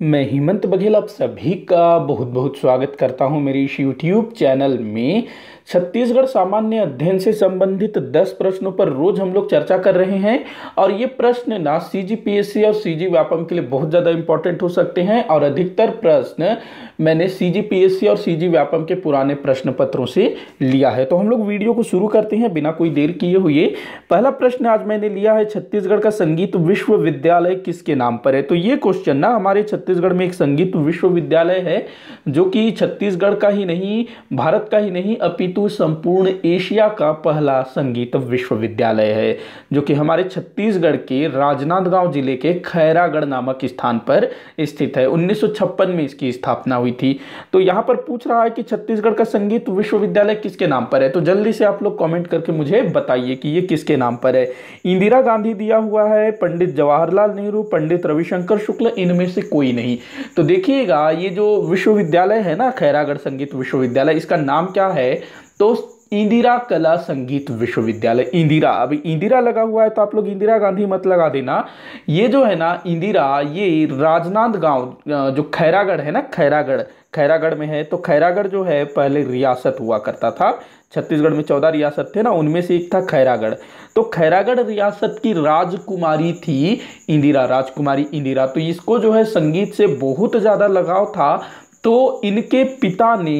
मैं हेमंत बघेल आप सभी का बहुत बहुत स्वागत करता हूँ मेरे इस यूट्यूब चैनल में। छत्तीसगढ़ सामान्य अध्ययन से संबंधित 10 प्रश्नों पर रोज हम लोग चर्चा कर रहे हैं और ये प्रश्न ना सीजीपीएससी और सीजी व्यापम के लिए बहुत ज़्यादा इंपॉर्टेंट हो सकते हैं और अधिकतर प्रश्न मैंने सीजीपीएससी और सीजी व्यापम के पुराने प्रश्न पत्रों से लिया है। तो हम लोग वीडियो को शुरू करते हैं बिना कोई देर किए हुए। पहला प्रश्न आज मैंने लिया है, छत्तीसगढ़ का संगीत विश्वविद्यालय किसके नाम पर है? तो ये क्वेश्चन ना हमारे छत्तीसगढ़ में एक संगीत विश्वविद्यालय है, जो कि छत्तीसगढ़ का ही नहीं, भारत का ही नहीं, अपितु संपूर्ण एशिया का पहला संगीत विश्वविद्यालय है, जो कि हमारे छत्तीसगढ़ के राजनांदगांव ज़िले के खैरागढ़ नामक स्थान पर स्थित है। उन्नीस सौ छप्पन में इसकी स्थापना हुई थी। तो यहाँ पर पूछ रहा है कि छत्तीसगढ़ का संगीत विश्वविद्यालय किसके नाम पर है? तो जल्दी से आप लोग कमेंट करके मुझे बताइए कि ये किसके नाम पर है। इंदिरा गांधी दिया हुआ है, पंडित जवाहरलाल नेहरू, पंडित रविशंकर शुक्ल, इनमें से कोई नहीं। तो देखिएगा, ये जो विश्वविद्यालय है ना, खैरागढ़ संगीत विश्वविद्यालय, इसका नाम क्या है? तो इंदिरा कला संगीत विश्वविद्यालय, इंदिरा। अभी इंदिरा लगा हुआ है तो आप लोग इंदिरा गांधी मत लगा देना। ये जो है ना, इंदिरा, ये राजनांदगांव जो खैरागढ़ है ना, खैरागढ़ खैरागढ़ में है तो खैरागढ़ जो है, पहले रियासत हुआ करता था। छत्तीसगढ़ में चौदह रियासत थे ना, उनमें से एक था खैरागढ़। तो खैरागढ़ रियासत की राजकुमारी थी इंदिरा, राजकुमारी इंदिरा। तो इसको जो है, संगीत से बहुत ज़्यादा लगाव था। तो इनके पिता ने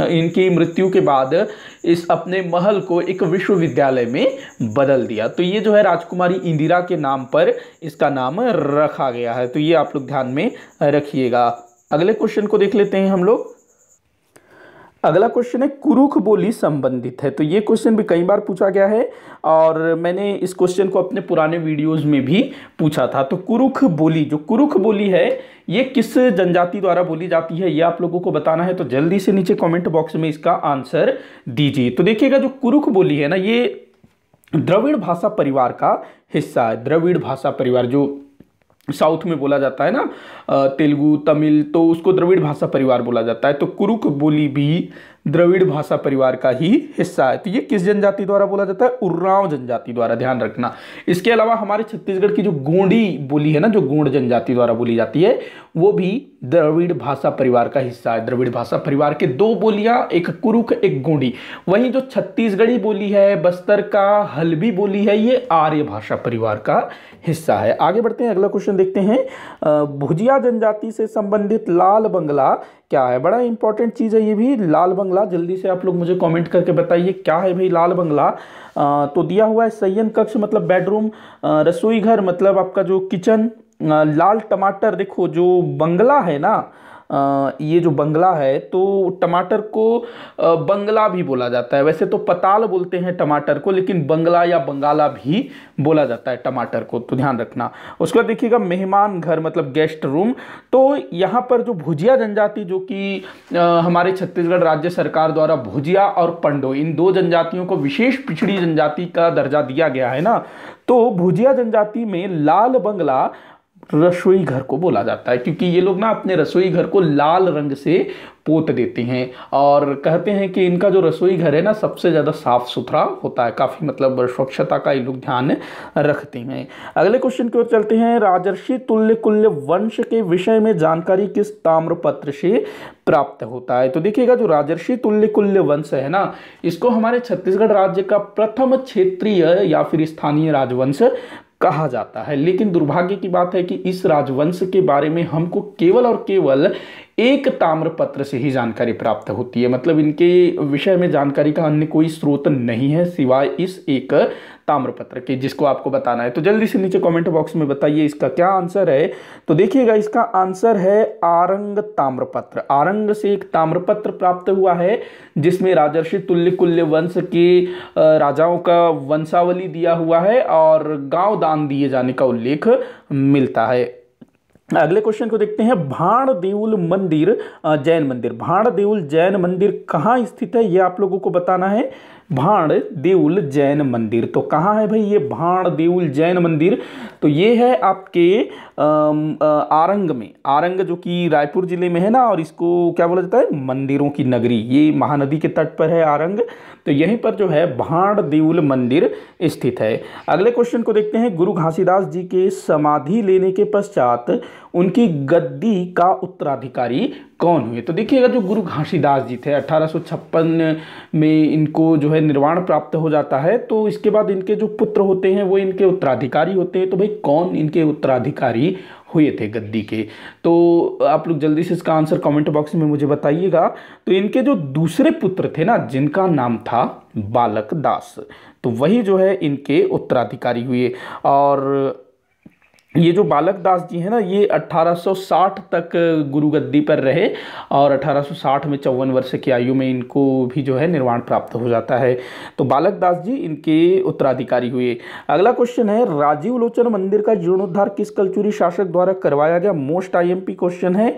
इनकी मृत्यु के बाद इस अपने महल को एक विश्वविद्यालय में बदल दिया। तो ये जो है राजकुमारी इंदिरा के नाम पर इसका नाम रखा गया है। तो ये आप लोग ध्यान में रखिएगा। अगले क्वेश्चन को देख लेते हैं हम लोग। अगला क्वेश्चन है, कुरुख बोली संबंधित है। तो ये क्वेश्चन भी कई बार पूछा गया है और मैंने इस क्वेश्चन को अपने पुराने वीडियोस में भी पूछा था। तो कुरुख बोली, जो कुरुख बोली है, ये किस जनजाति द्वारा बोली जाती है, ये आप लोगों को बताना है तो जल्दी से नीचे कमेंट बॉक्स में इसका आंसर दीजिए। तो देखिएगा, जो कुरुख बोली है ना, ये द्रविड़ भाषा परिवार का हिस्सा है। द्रविड़ भाषा परिवार, जो साउथ में बोला जाता है ना तेलुगु, तमिल तो उसको द्रविड़ भाषा परिवार बोला जाता है। तो कुरुक बोली भी द्रविड़ भाषा परिवार का ही हिस्सा है। तो ये किस जनजाति द्वारा बोला जाता है? उर्राव जनजाति द्वारा, ध्यान रखना। इसके अलावा हमारे छत्तीसगढ़ की जो गोंडी बोली है ना, जो गोंड जनजाति द्वारा बोली जाती है, वो भी द्रविड़ भाषा परिवार का हिस्सा है। द्रविड़ भाषा परिवार के दो बोलियाँ, एक कुरुक एक गोंडी। वहीं जो छत्तीसगढ़ी बोली है, बस्तर का हल्बी बोली है, ये आर्य भाषा परिवार का हिस्सा है। आगे बढ़ते हैं, अगला क्वेश्चन देखते हैं। भुजिया जनजाति से संबंधित लाल बंगला क्या है? बड़ा इंपॉर्टेंट चीज़ है ये भी, लाल बंगला जल्दी से आप लोग मुझे कमेंट करके बताइए क्या है भाई लाल बंगला? आ, तो दिया हुआ है सयन कक्ष मतलब बेडरूम रसोई घर मतलब आपका जो किचन लाल टमाटर देखो जो बंगला है ना ये जो बंगला है तो टमाटर को बंगला भी बोला जाता है। वैसे तो पताल बोलते हैं टमाटर को, लेकिन बंगला या बंगाला भी बोला जाता है टमाटर को तो ध्यान रखना। उसके बाद देखिएगा, मेहमान घर मतलब गेस्ट रूम तो यहाँ पर जो भुजिया जनजाति, जो कि हमारे छत्तीसगढ़ राज्य सरकार द्वारा भुजिया और पंडो, इन दो जनजातियों को विशेष पिछड़ी जनजाति का दर्जा दिया गया है ना? तो भुजिया जनजाति में लाल बंगला रसोई घर को बोला जाता है, क्योंकि ये लोग ना अपने रसोई घर को लाल रंग से पोत देते हैं और कहते हैं कि इनका जो रसोई घर है ना, सबसे ज़्यादा साफ़ सुथरा होता है, काफ़ी मतलब स्वच्छता का ये लोग ध्यान रखते हैं। अगले क्वेश्चन की ओर चलते हैं, राजर्षि तुल्य कुल्य वंश के विषय में जानकारी किस ताम्रपत्र से प्राप्त होता है? तो देखिएगा, जो राजर्षि तुल्य कुल्य वंश है ना, इसको हमारे छत्तीसगढ़ राज्य का प्रथम क्षेत्रीय या फिर स्थानीय राजवंश कहा जाता है। लेकिन दुर्भाग्य की बात है कि इस राजवंश के बारे में हमको केवल और केवल एक ताम्र पत्र से ही जानकारी प्राप्त होती है। मतलब इनके विषय में जानकारी का अन्य कोई स्रोत नहीं है, सिवाय इस एक ताम्रपत्र के, जिसको आपको बताना है। तो जल्दी से नीचे कमेंट बॉक्स में बताइए इसका क्या आंसर है। तो देखिएगा, इसका आंसर है आरंग ताम्रपत्र। आरंग से एक ताम्रपत्र प्राप्त हुआ है, जिसमें राजर्षि तुल्य कुल्य वंश के राजाओं का वंशावली दिया हुआ है और गाँव दान दिए जाने का उल्लेख मिलता है। अगले क्वेश्चन को देखते हैं भाण देउल मंदिर जैन मंदिर। भाण देउल जैन मंदिर कहाँ स्थित है, ये आप लोगों को बताना है। भाण देउल जैन मंदिर। तो कहाँ है भाई ये भाण देउल जैन मंदिर? तो ये है आपके आरंग में। आरंग जो कि रायपुर ज़िले में है ना, और इसको क्या बोला जाता है? मंदिरों की नगरी। ये महानदी के तट पर है आरंग। तो यहीं पर जो है भाण देउल मंदिर स्थित है। अगले क्वेश्चन को देखते हैं। गुरु घासीदास जी के समाधि लेने के पश्चात उनकी गद्दी का उत्तराधिकारी कौन हुए? तो देखिएगा जो गुरु घासीदास जी थे, अठारह में इनको जो है निर्वाण प्राप्त हो जाता है तो इसके बाद इनके जो पुत्र होते हैं, वो इनके उत्तराधिकारी होते हैं। तो भाई, कौन इनके उत्तराधिकारी हुए थे गद्दी के? तो आप लोग जल्दी से इसका आंसर कमेंट बॉक्स में मुझे बताइएगा। तो इनके जो दूसरे पुत्र थे ना, जिनका नाम था बालक दास तो वही जो है इनके उत्तराधिकारी हुए। और ये जो बालक दास जी हैं ना, ये 1860 तक गुरु गद्दी पर रहे और 1860 में चौवन वर्ष की आयु में इनको भी जो है निर्वाण प्राप्त हो जाता है। तो बालक दास जी इनके उत्तराधिकारी हुए। अगला क्वेश्चन है, राजीव लोचन मंदिर का जीर्णोद्धार किस कलचुरी शासक द्वारा करवाया गया? मोस्ट आईएमपी क्वेश्चन है।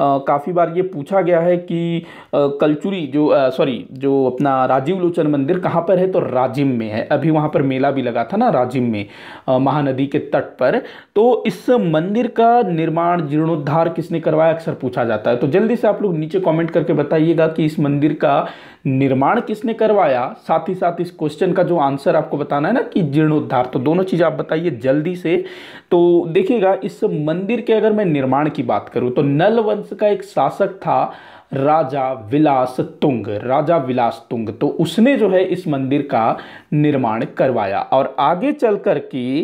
काफ़ी बार ये पूछा गया है कि कलचुरी जो सॉरी जो अपना राजीव लोचन मंदिर कहाँ पर है? तो राजिम में है। अभी वहाँ पर मेला भी लगा था ना, राजिम में महानदी के तट पर। तो तो इस मंदिर का निर्माण जीर्णोद्धार किसने करवाया, अक्सर पूछा जाता है। तो जल्दी से आप लोग नीचे कमेंट करके बताइएगा कि इस मंदिर का निर्माण किसने करवाया, साथ ही साथ इस क्वेश्चन का जो आंसर आपको बताना है ना कि जीर्णोद्धार। तो दोनों चीज़ आप बताइए जल्दी से। तो देखिएगा, इस मंदिर के अगर मैं निर्माण की बात करूँ तो नल वंश का एक शासक था राजा विलास तुंग, राजा विलास तुंग। तो उसने जो है इस मंदिर का निर्माण करवाया। और आगे चल कर के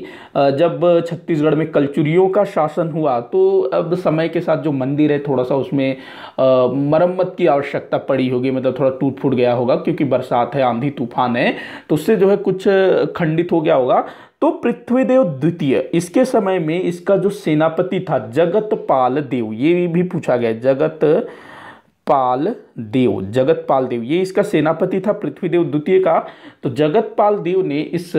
जब छत्तीसगढ़ में कलचुरियों का शासन हुआ तो अब समय के साथ जो मंदिर है, थोड़ा सा उसमें मरम्मत की आवश्यकता पड़ी होगी। मतलब थोड़ा टूट फूट गया होगा, क्योंकि बरसात है, आंधी तूफ़ान है तो उससे जो है कुछ खंडित हो गया होगा। तो पृथ्वीदेव द्वितीय। इसके समय में इसका जो सेनापति था, जगतपाल देव, ये भी पूछा गया जगत पाल देव, जगतपाल देव, ये इसका सेनापति था पृथ्वीदेव द्वितीय का। तो जगत पाल देव ने इस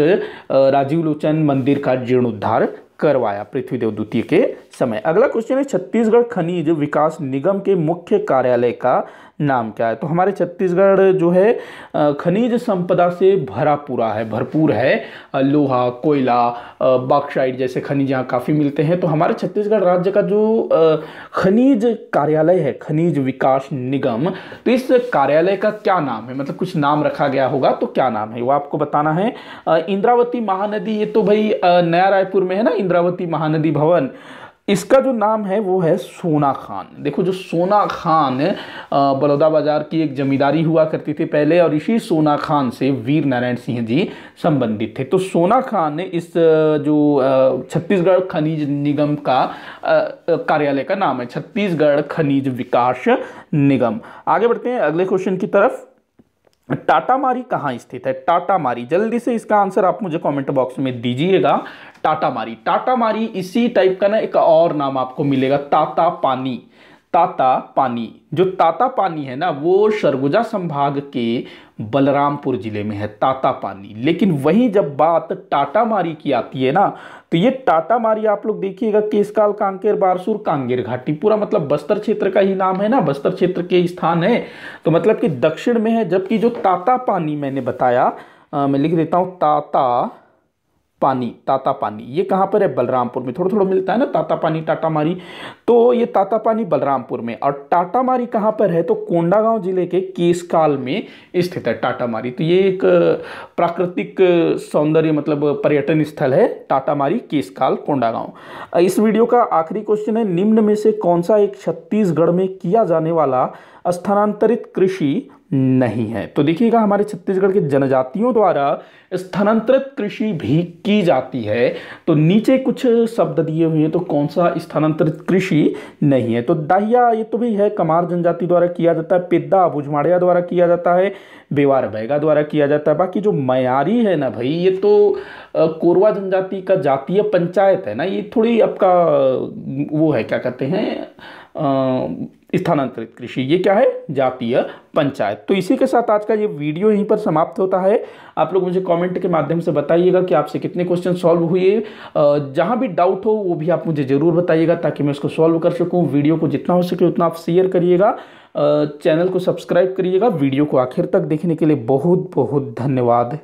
राजीव लोचन मंदिर का जीर्णोद्धार करवाया पृथ्वीदेव द्वितीय के समय। अगला क्वेश्चन है, छत्तीसगढ़ खनिज विकास निगम के मुख्य कार्यालय का नाम क्या है? तो हमारे छत्तीसगढ़ जो है खनिज संपदा से भरा पूरा है, भरपूर है। लोहा, कोयला बॉक्साइड जैसे खनिज यहाँ काफ़ी मिलते हैं। तो हमारे छत्तीसगढ़ राज्य का जो खनिज कार्यालय है, खनिज विकास निगम तो इस कार्यालय का क्या नाम है? मतलब कुछ नाम रखा गया होगा तो क्या नाम है? वो आपको बताना है। इंद्रावती महानदी, ये तो भाई नया रायपुर में है ना? इंद्रावती महानदी भवन। इसका जो नाम है वो है सोना खान। देखो, जो सोना खान बड़ौदा बाज़ार की एक जमींदारी हुआ करती थी पहले और इसी सोना खान से वीर नारायण सिंह जी संबंधित थे। तो सोना खान ने इस जो छत्तीसगढ़ खनिज निगम का कार्यालय का नाम है, छत्तीसगढ़ खनिज विकास निगम। आगे बढ़ते हैं अगले क्वेश्चन की तरफ़। टाटा मारी कहाँ स्थित है? टाटा मारी जल्दी से इसका आंसर आप मुझे कमेंट बॉक्स में दीजिएगा। टाटा मारी टाटा मारी इसी टाइप का ना एक और नाम आपको मिलेगा ताता पानी ताता पानी। जो ताता पानी है ना वो सरगुजा संभाग के बलरामपुर ज़िले में है ताता पानी। लेकिन वहीं जब बात टाटा मारी की आती है ना तो ये टाटा मारी आप लोग देखिएगा केसकाल कांकेर बारसूर कांगेर घाटी पूरा मतलब बस्तर क्षेत्र का ही नाम है ना बस्तर क्षेत्र के स्थान है। तो मतलब कि दक्षिण में है जबकि जो ताता पानी मैंने बताया आ, मैं लिख देता हूँ ताता पानी, ताता पानी। ये कहाँ पर है? बलरामपुर में। थोड़ा थोड़ा मिलता है ना? ताता पानी, टाटा मारी। तो ये ताता पानी बलरामपुर में। और टाटा मारी कहाँ पर है? तो कोंडागांव ज़िले के केसकाल में स्थित है टाटा मारी। तो ये एक प्राकृतिक सौंदर्य मतलब पर्यटन स्थल है टाटा मारी केसकाल कोंडागांव। इस वीडियो का आखिरी क्वेश्चन है, निम्न में से कौन सा एक छत्तीसगढ़ में किया जाने वाला स्थानांतरित कृषि नहीं है। तो देखिएगा, हमारे छत्तीसगढ़ के जनजातियों द्वारा स्थानांतरित कृषि भी की जाती है। तो नीचे कुछ शब्द दिए हुए हैं तो कौन सा स्थानांतरित कृषि नहीं है? तो दाहिया, ये तो भी है, कमार जनजाति द्वारा किया जाता है, पिद्दा बुझमाड़िया द्वारा किया जाता है, बेवार बैगा द्वारा किया जाता है। बाकी जो मयारी है ना भाई, ये तो कोरवा जनजाति का जातीय पंचायत है ना, ये थोड़ी आपका, वो है, क्या कहते हैं स्थानांतरित कृषि। ये क्या है? जातीय पंचायत। तो इसी के साथ आज का ये वीडियो यहीं पर समाप्त होता है। आप लोग मुझे कमेंट के माध्यम से बताइएगा कि आपसे कितने क्वेश्चन सॉल्व हुए। जहाँ भी डाउट हो, वो भी आप मुझे ज़रूर बताइएगा ताकि मैं उसको सॉल्व कर सकूँ। वीडियो को जितना हो सके उतना आप शेयर करिएगा। चैनल को सब्सक्राइब करिएगा। वीडियो को आखिर तक देखने के लिए बहुत बहुत धन्यवाद।